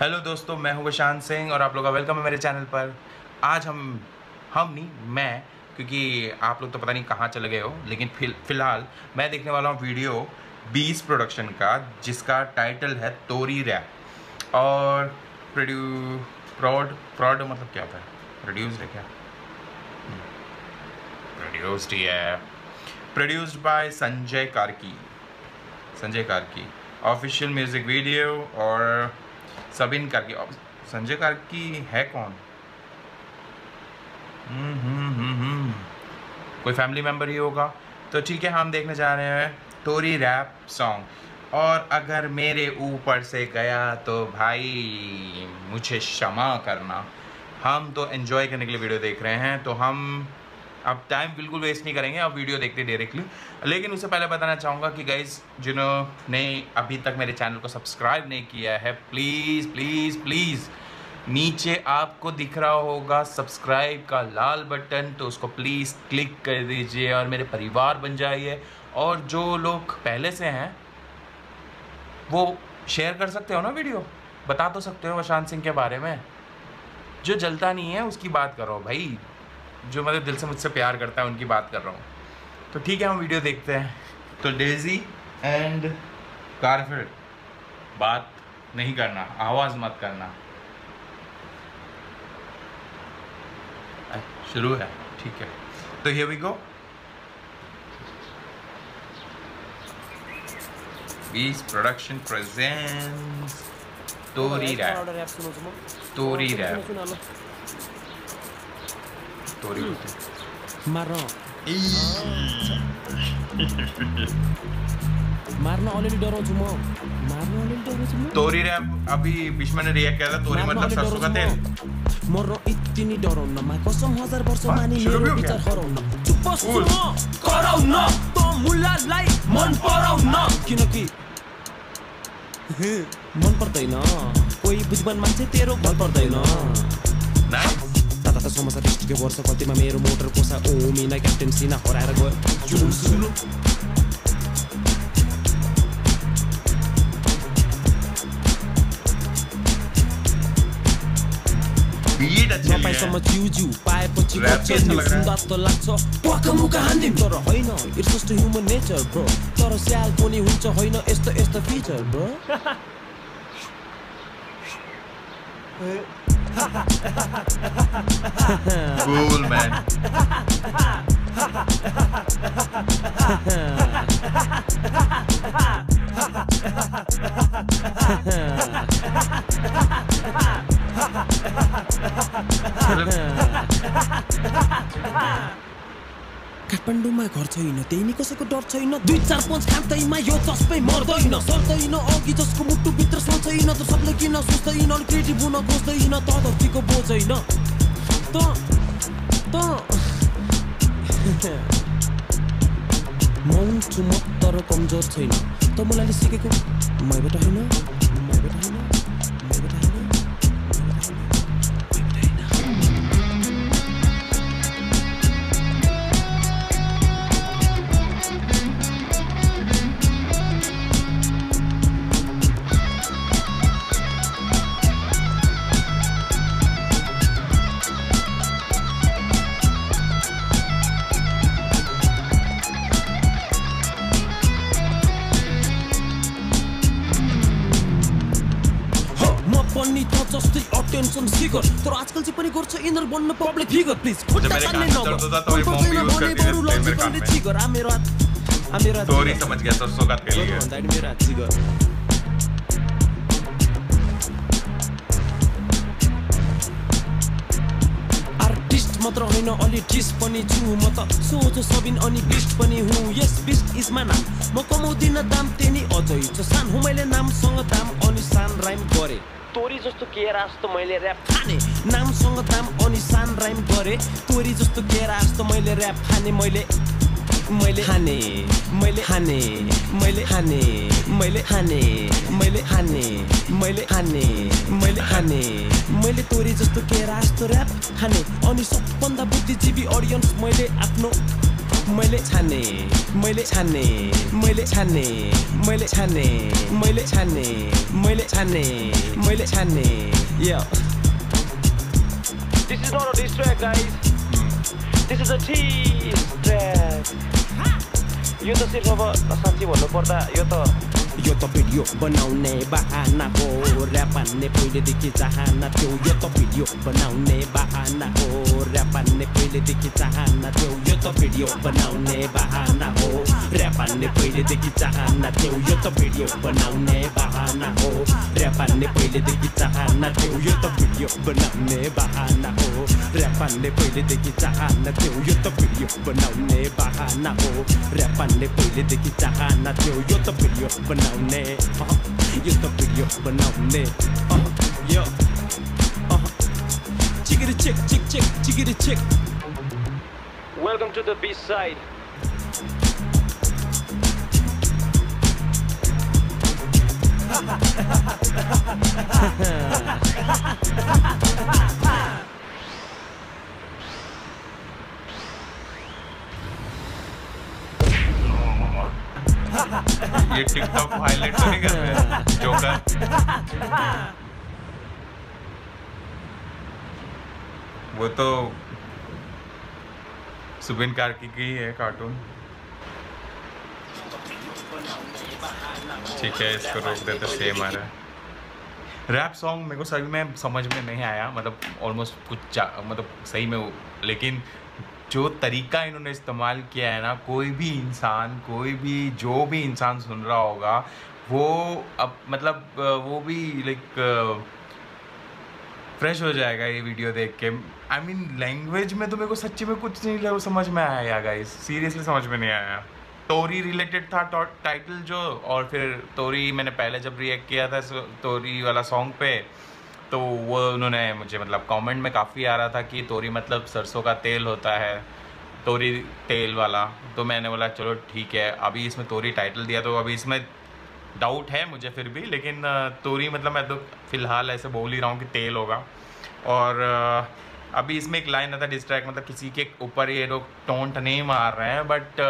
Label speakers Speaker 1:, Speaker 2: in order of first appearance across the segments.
Speaker 1: Hello दोस्तों, मैं हूँ प्रशांत सिंह और आप लोग का वेलकम है मेरे चैनल पर। आज हम हम नहीं, मैं, क्योंकि आप लोग तो पता नहीं कहाँ चले गए हो, लेकिन फिल, फ़िलहाल मैं देखने वाला हूँ वीडियो बीस प्रोडक्शन का, जिसका टाइटल है तोरी रैप। और प्रोड्यू प्रॉड प्रॉड मतलब क्या होता है? प्रोड्यूस्ड है क्या? प्रोड्यूस्ड ही है। Produced by Sanjay Karki. Sanjay Karki. Official music video और सबिन कार्की। संजय कार्की है कौन? हम्म, हम्म, हम्म, हम्म। कोई फैमिली मेंबर ही होगा। तो ठीक है हम देखने जा रहे हैं टोरी रैप सॉन्ग और अगर मेरे ऊपर से गया तो भाई मुझे क्षमा करना। हम तो एंजॉय करने के लिए वीडियो देख रहे हैं। तो हम अब टाइम बिल्कुल वेस्ट नहीं करेंगे अब वीडियो देखते डायरेक्टली लेकिन उससे पहले बताना चाहूँगा कि गाइज़ जिन्होंने अभी तक मेरे चैनल को सब्सक्राइब नहीं किया है प्लीज़ प्लीज़ प्लीज़ नीचे आपको दिख रहा होगा सब्सक्राइब का लाल बटन तो उसको प्लीज़ क्लिक कर दीजिए और मेरे परिवार बन जाइए. और जो लोग पहले से हैं, वो शेयर कर सकते हो ना वीडियो बता तो सकते हो प्रशांत सिंह के बारे में. जो जलता नहीं है, उसकी बात करो भाई. जो मतलब दिल से मुझसे प्यार करता है उनकी बात कर रहा हूँ। तो ठीक है हम वीडियो देखते हैं। तो डेजी एंड कारफिल्ड बात नहीं करना आवाज़ मत करना। शुरू है ठीक है। तो हियर वी गो बीस प्रोडक्शन प्रेजेंट्स तोरी रैप तोरी रैप होती
Speaker 2: मार्न मार्न अलिअलि डराउँछु म मार्न अलिअलि डराउँछु म
Speaker 1: तोरी रैप अभी भीष्म ने रिएक्ट किया था तोरी मतलब
Speaker 2: अलिअलि
Speaker 1: सरसों का
Speaker 2: डराउँछु
Speaker 1: तेल
Speaker 2: म मर्न यति नि डराउन मा कसम हजार वर्ष मानि मेरो? विचार हराउन चुप कराउन त मुलालाई मन पराउन किनकि मन पर्दैन कोही बुझबन मान्छे तेरो मन पर्दैन
Speaker 1: नाइस
Speaker 2: वर्षमा साथी ठिकै वर्ष कतिमा मेरो मोटर कोसा ओमिना क्याप्टेन सिना हराएर गयो नपाएसम्म चिउज्यू पाएपछि त लाग्छ पक्का हान्दिम तर होइन it's just human nature bro तर स्याल पनि हुन्छ होइन यस्तो यस्तो फिचर ब्रो
Speaker 1: कूल मैन
Speaker 2: घर छैन त्यही नि कसैको डर छैन। दुई चार पञ्च खाँदैमा यो चस्पै मर्दैन। सर्दैन अघि जसको मुटुभित्र सोच्दैन त सबले किन सोच्दैन क्रिएटिभ हुन खोज्दैन त धरतीको बोझैन त त। मौन छु म तर कमजोर छैन। त मलाई सिकेको मैबाट होइन मैबाट होइन। फिगर तर आजकल चाहिँ पनि गर्छ इनर बन्न पब्लिक फिगर प्लिज खुट्टा
Speaker 1: चाल्ने
Speaker 2: नगर मात्र होइन अलि टिस्ट पनि छु म त सोचो सबिन अनि बिस्ट पनि यस बिस्ट म कमाउँदिनँ दाम त्यही अझै छ मैले नामसँग दाम अनि सान राइम गरेँ तोरी जस्तो केरा जस्तो मैले ऱ्याप खाने। नामसँग दाम अनि सान राइम गरे। तोरी जस्तो केरा जस्तो मैले ऱ्याप खाने। मैले मैले खाने। मैले खाने। मैले खाने। मैले खाने। मैले खाने। मैले खाने। मैले खाने। मैले तोरी जस्तो केरा जस्तो ऱ्याप खाने। अनि सबभन्दा बुद्धिजीवी अडियन्स मैले आफ्नो मैले छाने मैले छाने मैले छाने मैले छाने मैले छाने मैले छाने मैले छाने यो This is not a diss track guys. This is a tease track. यो त सिर्फ अब साँच्ची भन्नुपर्दा यो त यो त भिडियो बनाउने बाहना हो ऱ्याप हान्ने पहिलेदेखि चाहना थियो। यो त भिडियो बनाउने बाहना हो ऱ्याप हान्ने पहिलेदेखि चाहना थियो। त भिडियो बनाउने बाहना हो। ऱ्याप हान्ने पहिलेदेखि चाहना थियो यो त भिडियो बनाउने बाहना हो। ऱ्याप हान्ने पहिलेदेखि चाहना थियो यो त भिडियो बनाउने बाहना हो। ऱ्याप पहिलेदेखि चाहना थियो यो त भिडियो बनाउने बाहना हो। ऱ्याप पहिलेदेखि चाहना थियो यो त भिडियो बनाउने यो त भिडियो बनाउने यो चिगिरी चेक, चिक, check, चिगिरी check. Welcome to the beach side.
Speaker 1: ये टिकटॉक हाईलाइट तो नहीं कर रहे जोकर वो तो सुबिन कार्की की है कार्टून। ठीक है, इसको रोक देते सेम आ रहा है। रैप सॉन्ग मेरे को सही में समझ में नहीं आया मतलब ऑलमोस्ट कुछ मतलब सही में लेकिन जो तरीका इन्होंने इस्तेमाल किया है ना, कोई भी इंसान, कोई भी, जो भी इंसान सुन रहा होगा, वो अब मतलब वो भी लाइक फ्रेश हो जाएगा ये वीडियो देख के। आई मीन लैंग्वेज में तो मेरे को सच्ची में कुछ नहीं लगा, समझ में आया गाइस सीरियसली समझ में नहीं आया। तोरी रिलेटेड था टाइटल जो, और फिर तोरी मैंने पहले जब रिएक्ट किया था तोरी वाला सॉन्ग पे तो वो उन्होंने मुझे मतलब कमेंट में काफ़ी आ रहा था कि तोरी मतलब सरसों का तेल होता है तोरी तेल वाला। तो मैंने बोला, चलो ठीक है, अभी इसमें तोरी टाइटल दिया तो अभी इसमें डाउट है मुझे फिर भी, लेकिन तोरी मतलब मैं तो फ़िलहाल ऐसे बोल ही रहा हूँ कि तेल होगा। और अभी इसमें एक लाइन आता डिस्ट्रैक्ट मतलब किसी के ऊपर ये लोग टोंट नहीं मार रहे हैं बट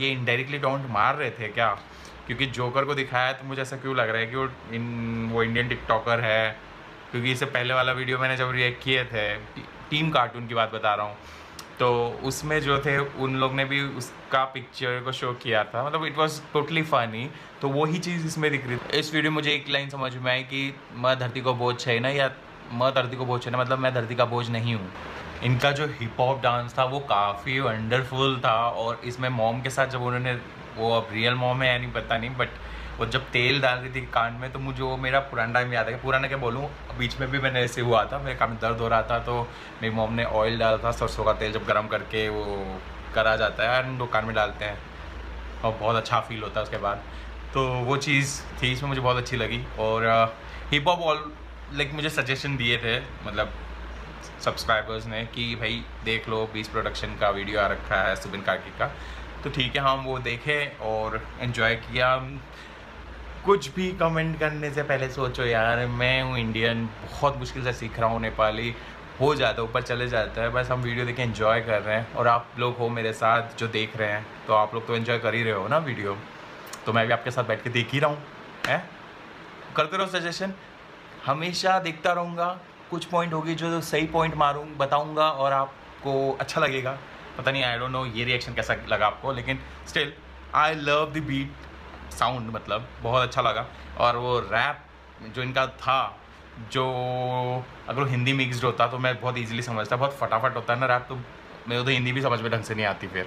Speaker 1: ये इनडायरेक्टली टोंट मार रहे थे क्या? क्योंकि जोकर को दिखाया तो मुझे ऐसा क्यों लग रहा है कि वो इन, वो इंडियन टिकटॉकर है? क्योंकि इससे पहले वाला वीडियो मैंने जब रिएक्ट किए थे टीम कार्टून की बात बता रहा हूँ। तो उसमें जो थे, उन लोग ने भी उसका पिक्चर को शो किया था। मतलब इट वॉज़ टोटली फनी तो वही चीज़ इसमें दिख रही थी। इस वीडियो मुझे एक लाइन समझ में आई कि मैं धरती को बोझ है ना, या मैं धरती को बोझ है ना मतलब मैं धरती का बोझ नहीं हूँ। इनका जो हिप हॉप डांस था, वो काफ़ी वंडरफुल था, और इसमें मॉम के साथ जब उन्होंने, वो अब रियल मॉम है या नहीं पता नहीं बट वो जब तेल डाल रही थी कान में तो मुझे वो मेरा पुराना टाइम याद है। पुराना क्या बोलूँ? बीच में भी मैंने ऐसे हुआ था, मेरे कान में दर्द हो रहा था तो मेरी मोम ने ऑयल डाला था, सरसों का तेल जब गर्म करके वो करा जाता है एंड वो कान में डालते हैं। और बहुत अच्छा फील होता है उसके बाद। तो वो चीज़ थी, इसमें मुझे बहुत अच्छी लगी। और हिप हॉप ऑल लाइक मुझे सजेशन दिए थे मतलब सब्सक्राइबर्स ने कि भाई देख लो बीस प्रोडक्शन का वीडियो आ रखा है सुबिन कार्की का। तो ठीक है, हम वो देखें और इन्जॉय किया। कुछ भी कमेंट करने से पहले सोचो यार, मैं हूँ इंडियन बहुत मुश्किल से सीख रहा हूँ नेपाली, हो जाता है, ऊपर चले जाता है, बस हम वीडियो देख इन्जॉय कर रहे हैं। और आप लोग हो मेरे साथ जो देख रहे हैं तो आप लोग तो इन्जॉय कर ही रहे हो ना वीडियो तो मैं भी आपके साथ बैठ के देख ही रहा हूँ, है? करते रहो सजेशन हमेशा देखता रहूँगा, कुछ पॉइंट होगी जो सही पॉइंट मारूँ, बताऊँगा और आपको अच्छा लगेगा। पता नहीं आई डोंट नो ये रिएक्शन कैसा लगा आपको, लेकिन still I love the beat sound मतलब बहुत अच्छा लगा। और वो रैप जो इनका था, जो अगर हिंदी मिक्सड होता तो मैं बहुत ईजिली समझता, बहुत फटाफट होता है ना रैप तो मेरे तो हिंदी भी समझ में ढंग से नहीं आती फिर।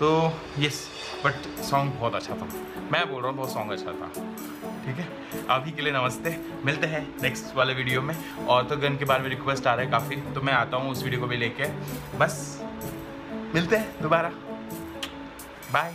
Speaker 1: तो यस बट सॉन्ग बहुत अच्छा था। मैं बोल रहा हूँ, बहुत सॉन्ग अच्छा था। ठीक है? अभी के लिए नमस्ते। मिलते हैं नेक्स्ट वाले वीडियो में। और तो गन के बारे में रिक्वेस्ट आ रहा है काफ़ी तो मैं आता हूँ उस वीडियो को भी लेके। बस, मिलते हैं दोबारा। बाय